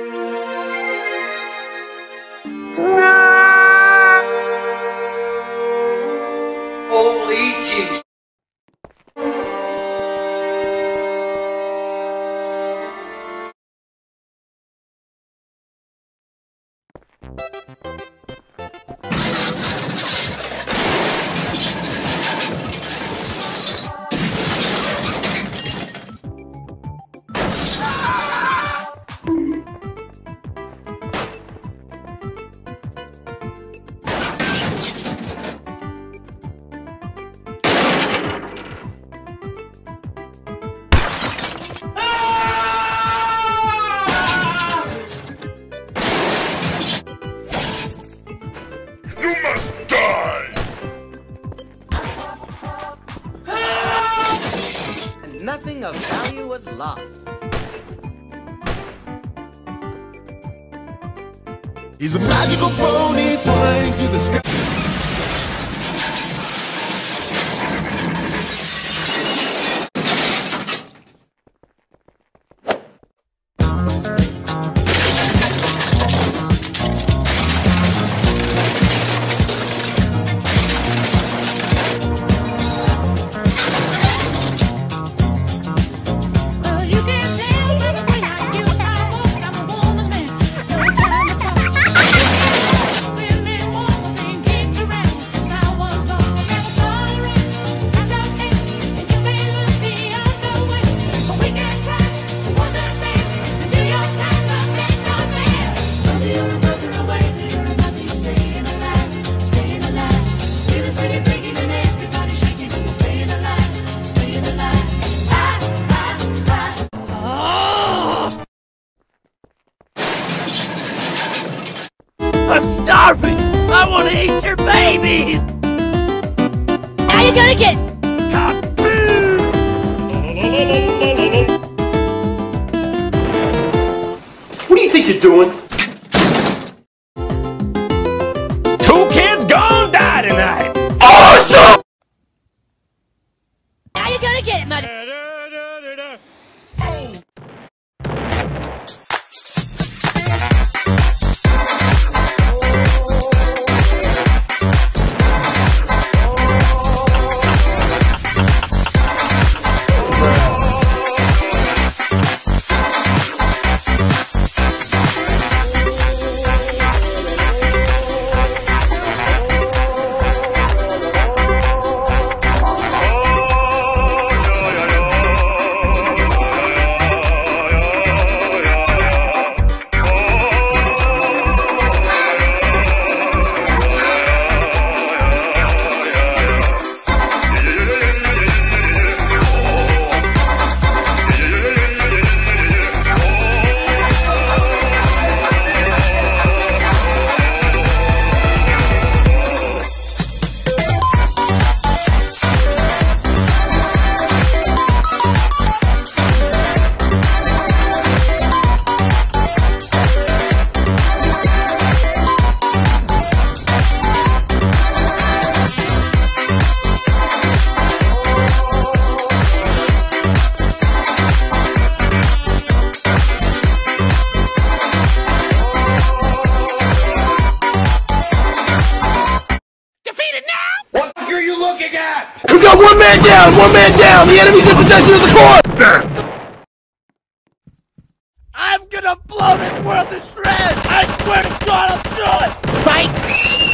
Holy nothing of value was lost. He's a magical pony flying through the sky. I want to eat your baby! Now you're gonna get What do you think you're doing? Looking at? We got one man down, one man down. The enemy's in possession of the core. I'm gonna blow this world to shreds! I swear to God I'll do it!